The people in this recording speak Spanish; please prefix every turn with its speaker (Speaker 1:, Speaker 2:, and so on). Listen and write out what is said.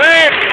Speaker 1: Wait!